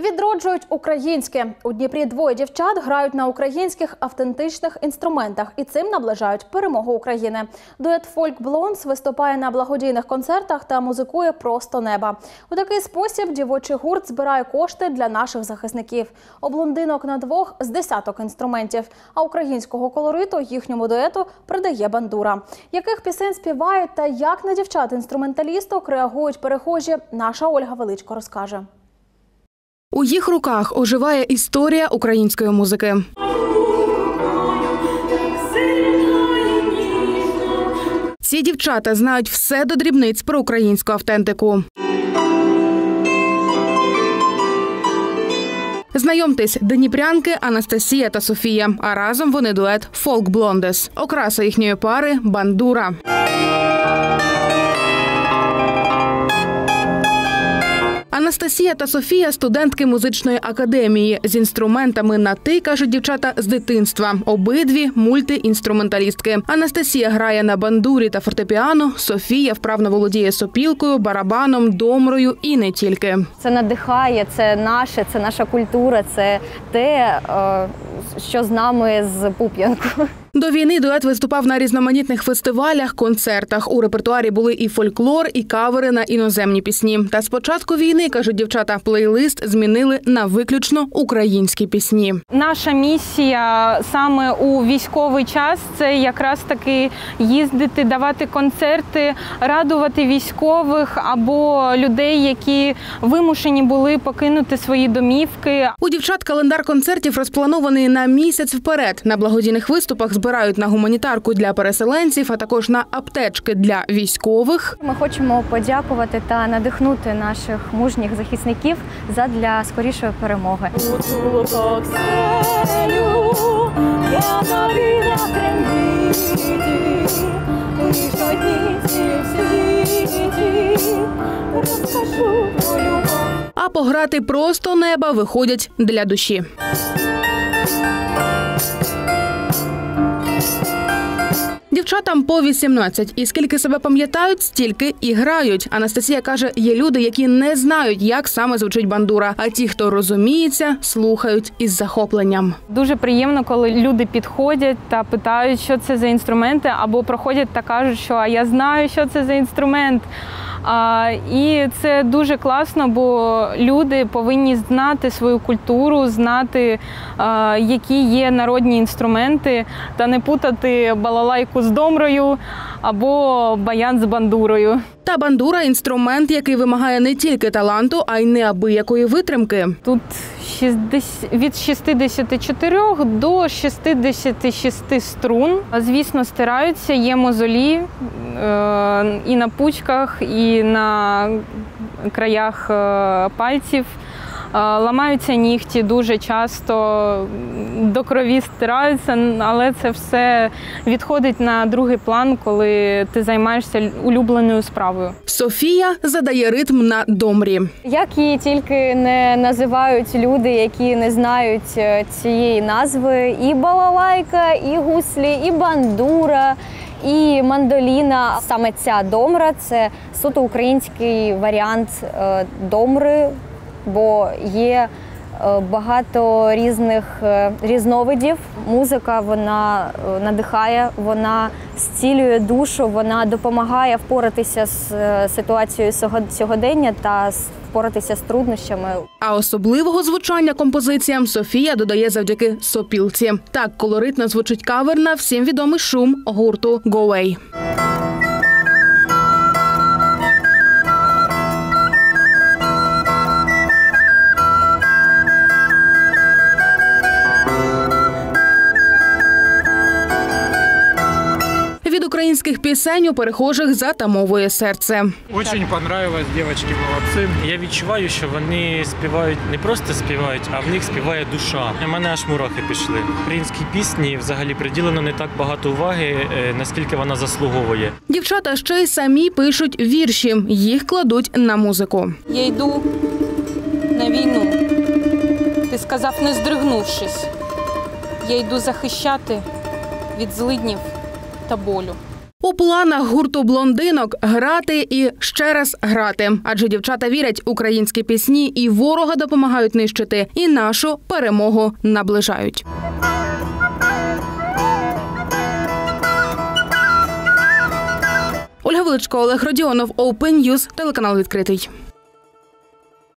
Відроджують українське у Дніпрі. Двоє дівчат грають на українських автентичних інструментах і цим наближають перемогу України. Дует Фольк Блонс виступає на благодійних концертах та музикує просто неба. У такий спосіб дівочий гурт збирає кошти для наших захисників. У блондинок на двох з десяток інструментів. А українського колориту їхньому дуету придає бандура. Яких пісень співають та як на дівчат-інструменталісток реагують перехожі, наша Ольга Величко розкаже. У їх руках оживає історія української музики. Ці дівчата знають все до дрібниць про українську автентику. Знайомтесь, дніпрянки Анастасія та Софія. А разом вони дует Фолк Блондес. Окраса їхньої пари бандура. Анастасія та Софія студентки музичної академії з інструментами на ти кажуть дівчата з дитинства. Обидві мультиінструменталістки. Анастасія грає на бандурі та фортепіано. Софія вправно володіє сопілкою, барабаном, домрою і не тільки. Це надихає, це наше, це наша культура, це те, е, що з нами з Пуп'янку. До війни дует виступав на різноманітних фестивалях, концертах. У репертуарі були і фольклор, і кавери на іноземні пісні. Та з початку війни кажуть дівчата, плейлист змінили на виключно українські пісні. Наша місія саме у військовий час це якраз таки їздити, давати концерти, радувати військових або людей, які вимушені були покинути свої домівки. У дівчат календар концертів розпланований на місяць вперед. На благодійних виступах збирають на гуманітарку для переселенців, а також на аптечки для військових. Ми хочемо подякувати та надихнути наших мужніх захисників задля скорішої перемоги. А пограти просто неба виходять для душі. Дівчатам по 18. І скільки себе пам'ятають, стільки і грають. Анастасія каже, є люди, які не знають, як саме звучить бандура. А ті, хто розуміється, слухають із захопленням. Дуже приємно, коли люди підходять та питають, що це за інструменти, або проходять та кажуть, що а я знаю, що це за інструмент. І це дуже класно, бо люди повинні знати свою культуру, знати, які є народні інструменти, та не путати балалайку з домрою або баян з бандурою. Та бандура інструмент, який вимагає не тільки таланту, а й неабиякої витримки. Тут від 64 до 66 струн. Звісно, стираються, є мозолі е, і на пучках, і на краях е, пальців. Ламаються нігті дуже часто, до крові стираються, але це все відходить на другий план, коли ти займаєшся улюбленою справою. Софія задає ритм на домрі. Як її тільки не називають люди, які не знають е, цієї назви, і балалайка, і гуслі, і бандура. І мандоліна, саме ця домра це суто український варіант е, домри, бо є е, багато різних е, різновидів. Музика вона е, надихає, вона зцілює душу, вона допомагає впоратися з ситуацією сьогодення та впоратися з труднощами. А особливого звучання композиціям Софія додає завдяки сопілці. Так колоритно звучить кавер на всім відомий шум гурту «Go Away». Українських пісень у перехожих затамовує серце. Очень понравилось, девочки молодці. Я відчуваю, що вони співають не просто співають, а в них співає душа. У мене аж мурахи пішли. Українській пісні взагалі приділено не так багато уваги, е, наскільки вона заслуговує. Дівчата ще й самі пишуть вірші. Їх кладуть на музику. Я йду на війну. Ти сказав, не здригнувшись. Я йду захищати від злиднів та болю. У планах гурту блондинок грати і ще раз грати, адже дівчата вірять, українські пісні і ворога допомагають нищити, і нашу перемогу наближають. Ольга Величко, Олег Родіонов, Open News, телеканал відкритий.